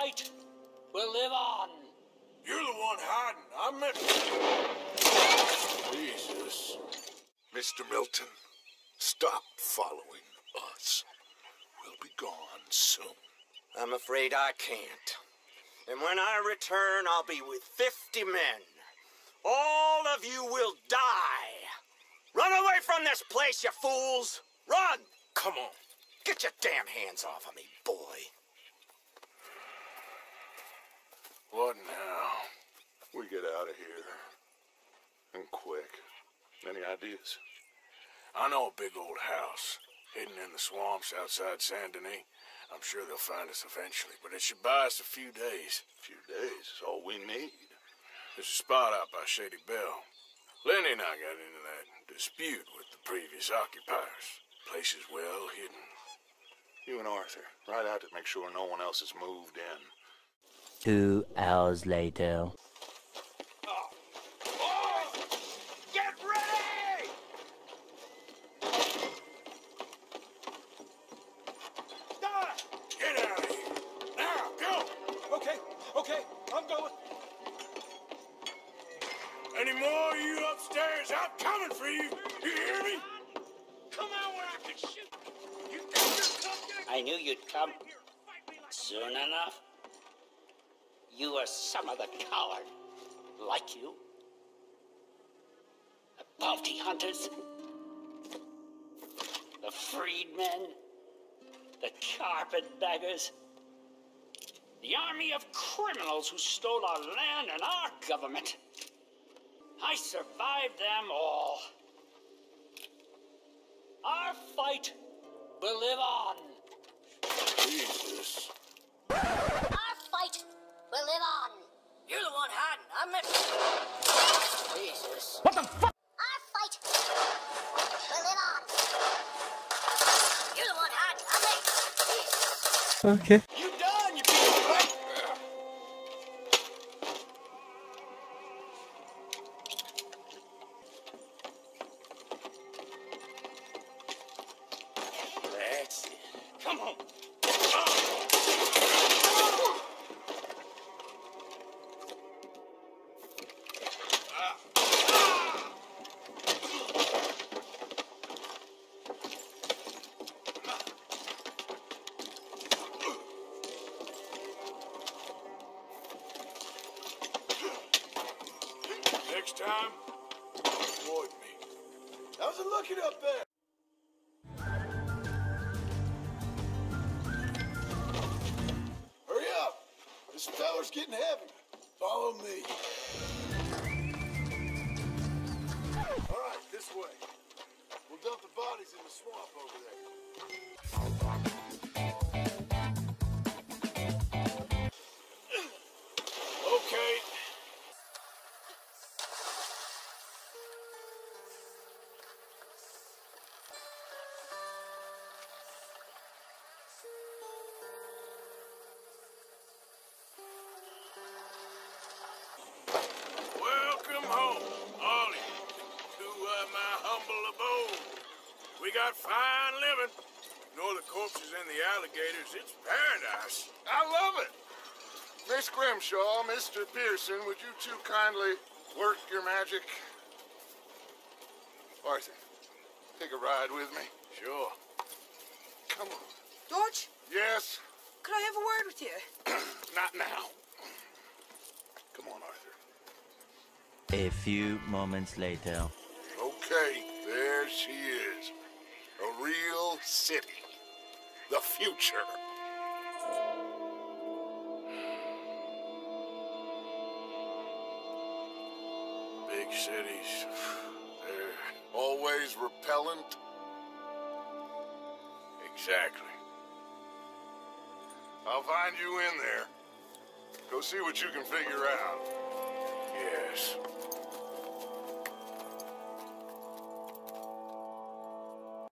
fight will live on. You're the one hiding. I'm meant. Jesus. Mr. Milton, stop following us. We'll be gone soon. I'm afraid I can't. And when I return, I'll be with 50 men. All of you will die. Run away from this place, you fools! Run! Come on. Get your damn hands off of me, boy. What now? We get out of here. And quick. Any ideas? I know a big old house hidden in the swamps outside Saint Denis. I'm sure they'll find us eventually, but it should buy us a few days. A few days is all we need. There's a spot out by Shady Belle. Lenny and I got into that dispute with the previous occupiers. Place is well hidden. You and Arthur, ride out to make sure no one else has moved in. Two hours later. Get ready! Get out of here! Now, go! Okay, okay, I'm going. Any more of you upstairs? I'm coming for you! You hear me? Come out where I can shoot. You think you're tough? I knew you'd come. Soon enough. You are some of the coward. Like you. The bounty hunters. The freedmen. The carpetbaggers. The army of criminals who stole our land and our government. I survived them all. Our fight will live on. Jesus. Our will live on. You're the one hiding. I meant. Jesus. What the fuck? Our fight will live on. You're the one hiding. I meant. Okay. Time, avoid me. How's it looking up there? Hurry up! This feller's getting heavy. Follow me. All right, this way. We'll dump the bodies in the swamp over there. We got fine living. Ignore the corpses and the alligators. It's paradise. I love it. Miss Grimshaw, Mr. Pearson, would you two kindly work your magic? Arthur, take a ride with me. Sure. Come on. George, Yes, could I have a word with you? not now. Come on, Arthur. A few moments later. City. The future. Big cities. They're always repellent. Exactly. I'll find you in there. Go see what you can figure out. Yes.